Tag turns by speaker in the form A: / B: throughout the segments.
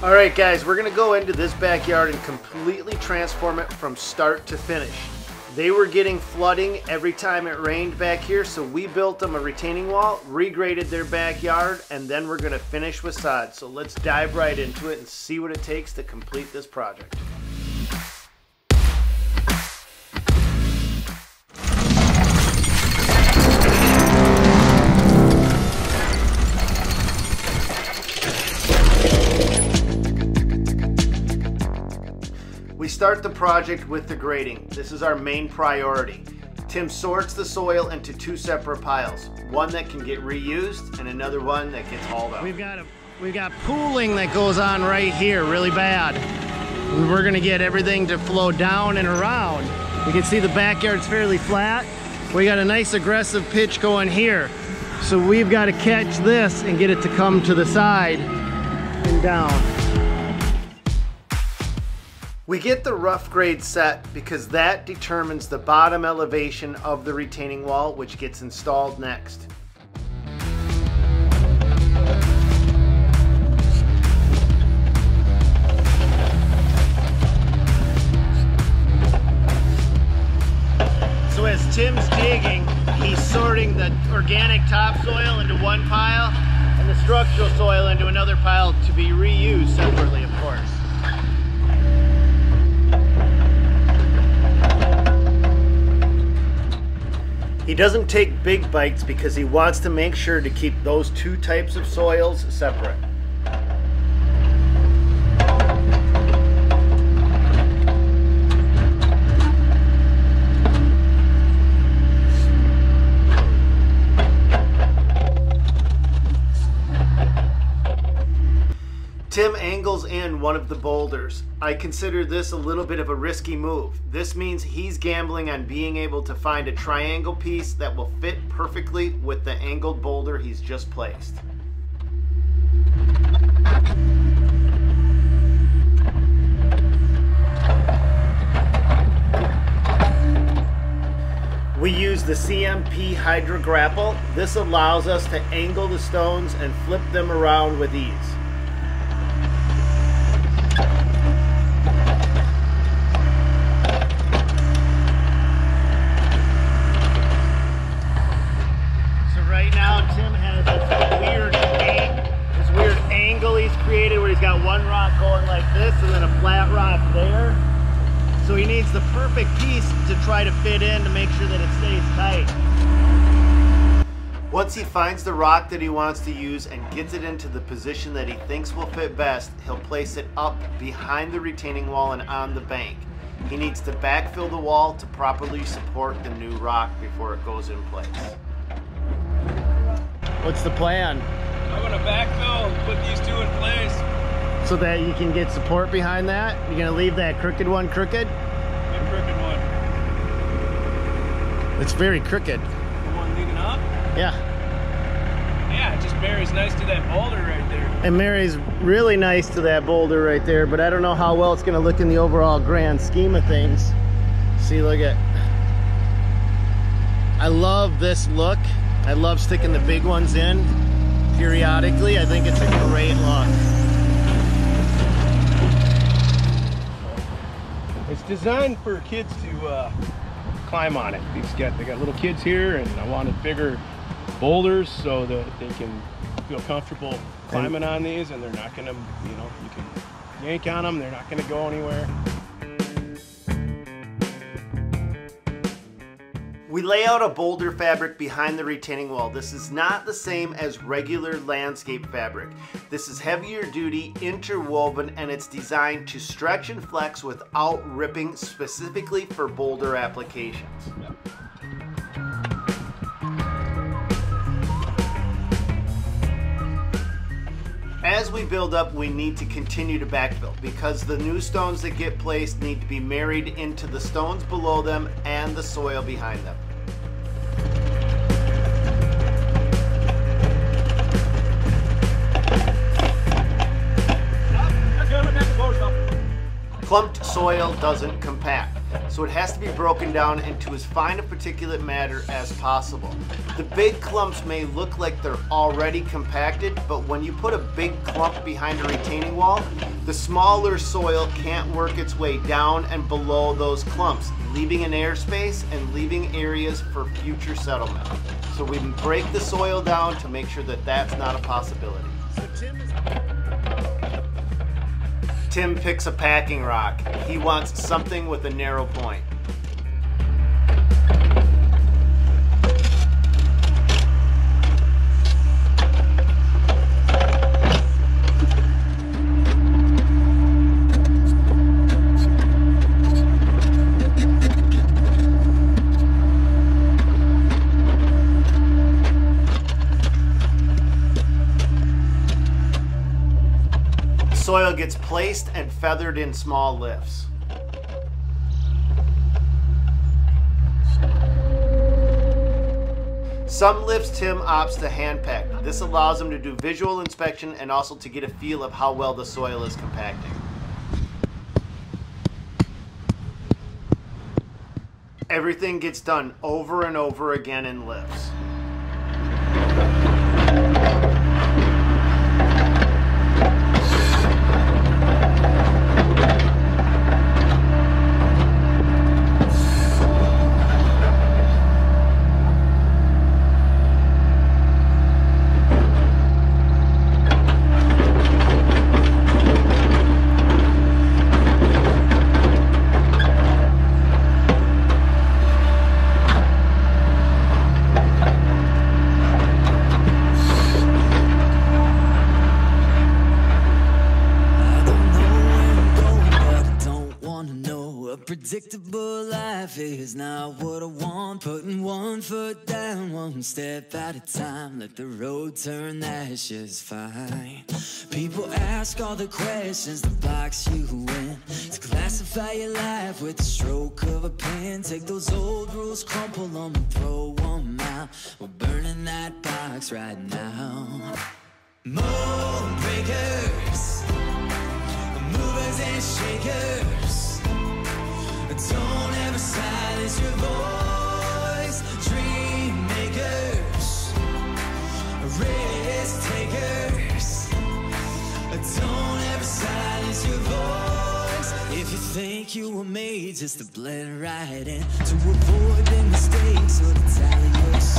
A: All right, guys, we're gonna go into this backyard and completely transform it from start to finish. They were getting flooding every time it rained back here, so we built them a retaining wall, regraded their backyard, and then we're gonna finish with sod. So let's dive right into it and see what it takes to complete this project. We start the project with the grading. This is our main priority. Tim sorts the soil into two separate piles, one that can get reused and another one that gets hauled out. We've got a, we've got pooling that goes on right here, really bad. We're gonna get everything to flow down and around. You can see the backyard's fairly flat. We got a nice aggressive pitch going here. So we've got to catch this and get it to come to the side and down. We get the rough grade set because that determines the bottom elevation of the retaining wall which gets installed next. So as Tim's digging, he's sorting the organic topsoil into one pile and the structural soil into another pile to be reused separately, of course. He doesn't take big bites because he wants to make sure to keep those two types of soils separate. Tim angles in one of the boulders. I consider this a little bit of a risky move. This means he's gambling on being able to find a triangle piece that will fit perfectly with the angled boulder he's just placed. We use the CMP Hydra Grapple. This allows us to angle the stones and flip them around with ease. The perfect piece to try to fit in to make sure that it stays tight. Once he finds the rock that he wants to use and gets it into the position that he thinks will fit best, he'll place it up behind the retaining wall and on the bank. He needs to backfill the wall to properly support the new rock before it goes in place. What's the plan?
B: I'm gonna backfill and put these two in place.
A: So that you can get support behind that? You're gonna leave that crooked one crooked?
B: crooked one.
A: It's very crooked.
B: The one leading up?
A: Yeah.
B: Yeah, it just marries nice to that boulder right there.
A: It marries really nice to that boulder right there, but I don't know how well it's gonna look in the overall grand scheme of things. See, look at, I love this look. I love sticking the big ones in periodically. I think it's a great look.
B: Designed for kids to uh, climb on it. These got they got little kids here, and I wanted bigger boulders so that they can feel comfortable climbing on these, and they're not gonna, you know, you can yank on them. They're not gonna go anywhere.
A: We lay out a boulder fabric behind the retaining wall. This is not the same as regular landscape fabric. This is heavier duty, interwoven, and it's designed to stretch and flex without ripping specifically for boulder applications. As we build up, we need to continue to backfill because the new stones that get placed need to be married into the stones below them and the soil behind them. Clumped soil doesn't compact. so it has to be broken down into as fine a particulate matter as possible. The big clumps may look like they're already compacted, but when you put a big clump behind a retaining wall, the smaller soil can't work its way down and below those clumps, leaving an airspace and leaving areas for future settlement. So we break the soil down to make sure that that's not a possibility. Tim picks a packing rock. He wants something with a narrow point. Soil gets placed and feathered in small lifts. Some lifts Tim opts to hand pack. This allows him to do visual inspection and also to get a feel of how well the soil is compacting. Everything gets done over and over again in lifts.
C: Predictable life is not what I want. Putting one foot down, one step at a time. Let the road turn, ashes fine. People ask all the questions to box you in. To classify your life with the stroke of a pen. Take those old rules, crumple them, and throw them out. We're burning that box right now. Mold breakers, movers and shakers. Silence your voice. Dream makers Risk takers. Don't ever silence your voice. If you think you were made just to blend right in To avoid the mistakes or the tally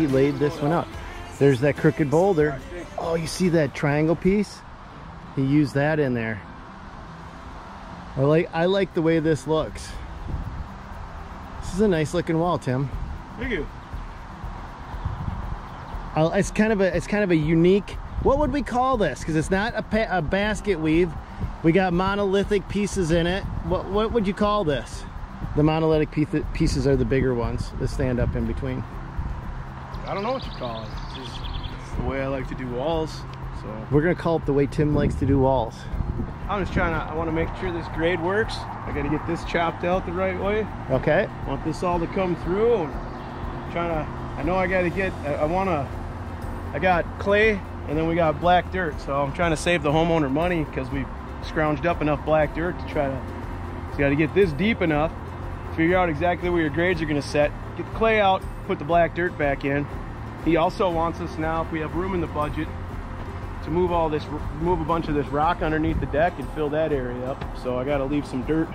A: he laid this one up. There's that crooked boulder. Oh, you see that triangle piece? He used that in there. I like I like the way this looks. This is a nice looking wall, Tim.
B: Thank you.
A: Uh, it's kind of a it's kind of a unique. What would we call this? Because it's not a, a basket weave. We got monolithic pieces in it. What what would you call this? The monolithic pieces are the bigger ones that stand up in between.
B: I don't know what you call it. It's just it's the way I like to do walls. So
A: we're gonna call it the way Tim likes to do walls.
B: I'm just trying to. I want to make sure this grade works. I got to get this chopped out the right way.
A: Okay.
B: Want this all to come through. And trying to. I know I got to get. I, I want to. I got clay and then we got black dirt. So I'm trying to save the homeowner money because we scrounged up enough black dirt to try to. So you got to get this deep enough. Figure out exactly where your grades are going to set get the clay out, put the black dirt back in. He also wants us now, if we have room in the budget, to move all this, move a bunch of this rock underneath the deck and fill that area up. So I gotta leave some dirt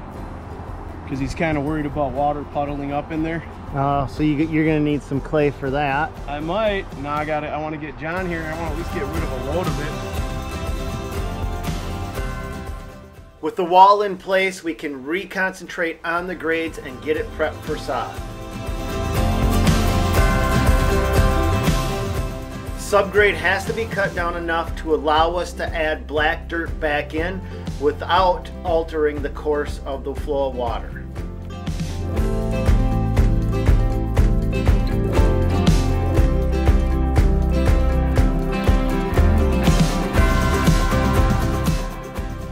B: because he's kind of worried about water puddling up in there.
A: Oh, so you, you're gonna need some clay for that.
B: I might. Now I gotta, I wanna get John here. I wanna at least get rid of a load of it.
A: With the wall in place, we can reconcentrate on the grades and get it prepped for sod. Subgrade has to be cut down enough to allow us to add black dirt back in without altering the course of the flow of water.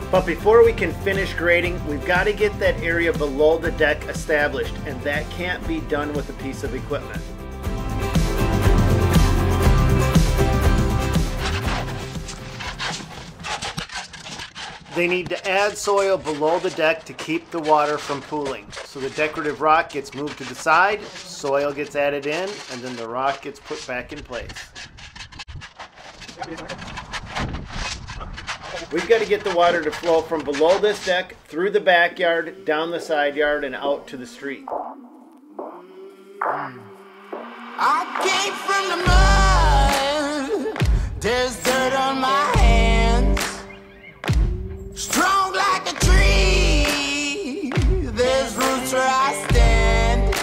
A: But before we can finish grading, we've got to get that area below the deck established, and that can't be done with a piece of equipment. They need to add soil below the deck to keep the water from pooling. So the decorative rock gets moved to the side, soil gets added in, and then the rock gets put back in place. We've got to get the water to flow from below this deck, through the backyard, down the side yard, and out to the street.
C: I came from the mud. There's dirt on my. Strong like a tree. There's roots where I stand.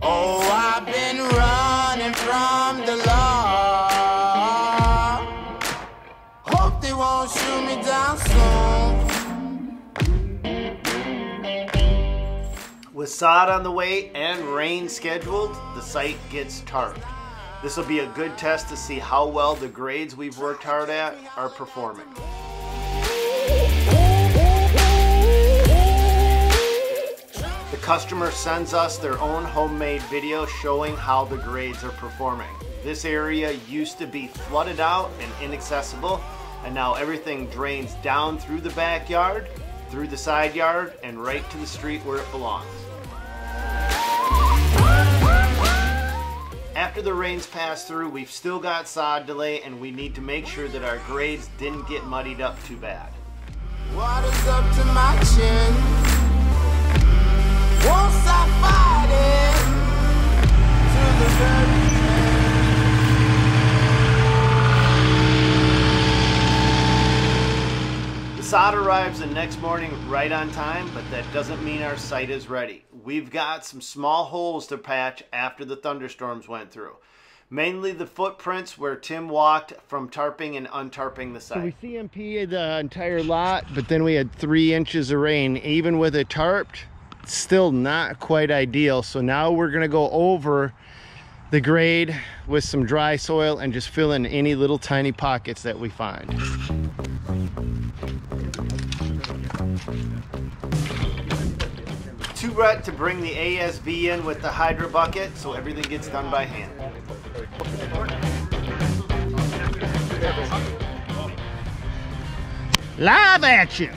C: Oh, I've been running from the law. Hope they won't shoot me down soon.
A: With sod on the way and rain scheduled, the site gets tarped. This will be a good test to see how well the grades we've worked hard at are performing. Customer sends us their own homemade video showing how the grades are performing. This area used to be flooded out and inaccessible, and now everything drains down through the backyard, through the side yard, and right to the street where it belongs. After the rains pass through, we've still got sod delay and we need to make sure that our grades didn't get muddied up too bad.
C: Water's up to my.
A: Sod arrives the next morning right on time, but that doesn't mean our site is ready. We've got some small holes to patch after the thunderstorms went through. Mainly the footprints where Tim walked from tarping and untarping the
D: So we
A: site.
D: CMP the entire lot, but then we had three inches of rain. Even with it tarped, still not quite ideal. So now we're gonna go over the grade with some dry soil and just fill in any little tiny pockets that we find.
A: Two Brett to bring the ASV in with the Hydra bucket so everything gets done by hand.
D: Live action!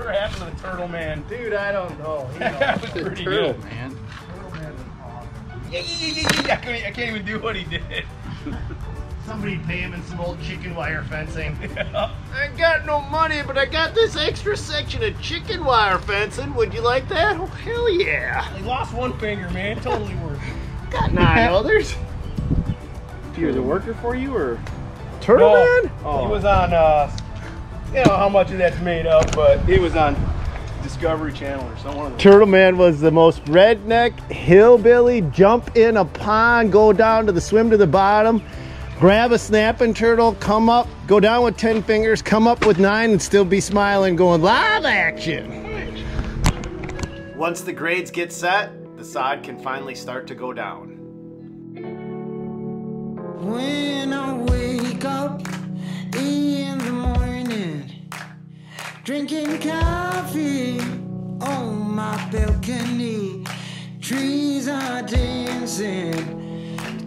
B: Whatever happened to the turtle man?
A: Dude, I don't know.
B: that was pretty good.
D: man.
B: Yeah, yeah, yeah, yeah, yeah. I, couldn't, I can't even do what he did.
A: Somebody pay him in some old chicken wire fencing. I got no money, but I got this extra section of chicken wire fencing. Would you like that? Oh, hell yeah.
B: He lost one finger, man. Totally worth it.
A: Got nine others.
D: He was a worker for you or?
A: Turtle
B: No,
A: Man?
B: He was on, uh, you know how much of that's made up, but he was on Discovery Channel or some one of those.
D: Turtle Man was the most redneck hillbilly. Jump in a pond, go down to the swim to the bottom, grab a snapping turtle, come up, go down with 10 fingers, come up with nine, and still be smiling, going live action.
A: Once the grades get set, the sod can finally start to go down.
C: When I wake up in the morning, drinking coffee on my balcony, trees are dancing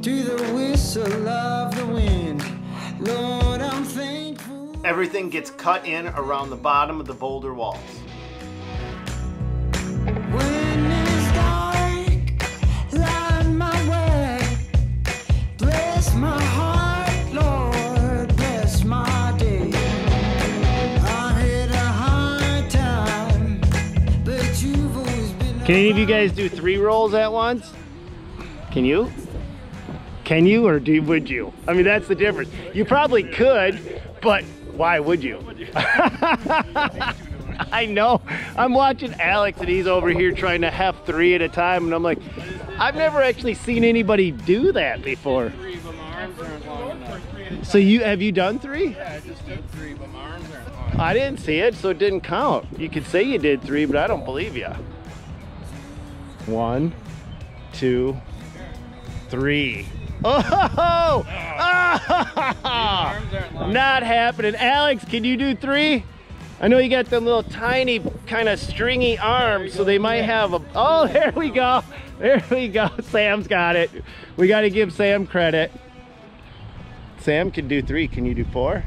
C: to the whistle of the wind. Lord, I'm thankful.
A: Everything gets cut in around the bottom of the boulder walls.
D: Can any of you guys do three rolls at once? Can you? Can you or do would you? I mean, that's the difference. You probably could, but why would you? I know. I'm watching Alex and he's over here trying to have three at a time and I'm like, I've never actually seen anybody do that before.
E: Three, but my arms aren't long enough.
D: So you have you done three?
E: Yeah, I just did three, but my arms aren't long.
D: I didn't see it, so it didn't count. You could say you did three, but I don't believe you. One, two, three. Oh!
E: aren't
D: Not happening. Alex, can you do three? I know you got them little tiny, kind of stringy arms, so they might have a. Oh, there we go. There we go. Sam's got it. We got to give Sam credit. Sam can do three. Can you do four?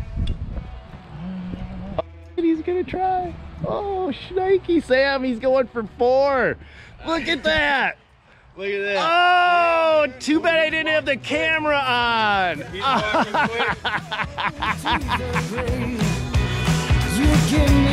D: Oh, he's gonna try. Oh, shnikey, Sam. He's going for four. Look at that.
E: Look at that.
D: Oh, too bad I didn't have the camera on.
E: He's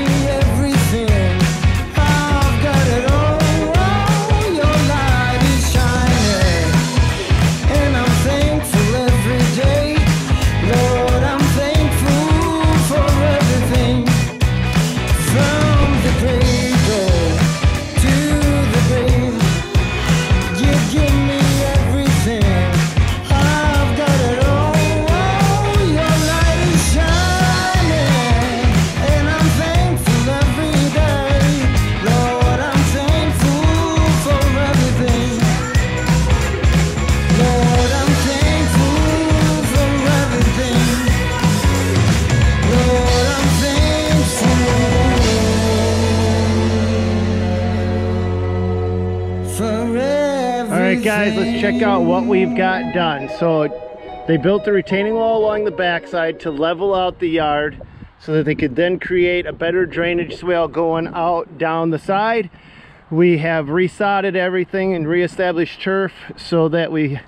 D: check out what we've got done. So they built the retaining wall along the backside to level out the yard so that they could then create a better drainage swale going out down the side. We have resodded everything and reestablished turf so that we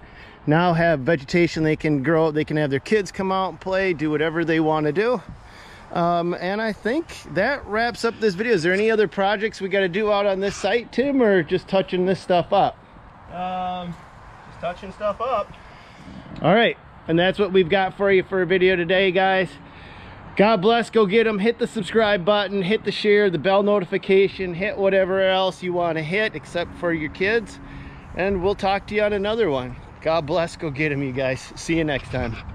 D: now have vegetation they can grow. They can have their kids come out and play, do whatever they want to do. Um, and I think that wraps up this video. Is there any other projects we got to do out on this site, Tim, or just touching this stuff up?
E: Um, touching stuff up.
D: All right, and that's what we've got for you for a video today, guys. God bless, go get them. Hit the subscribe button, hit the share, the bell notification, hit whatever else you want to hit except for your kids. And we'll talk to you on another one. God bless, go get them, you guys. See you next time.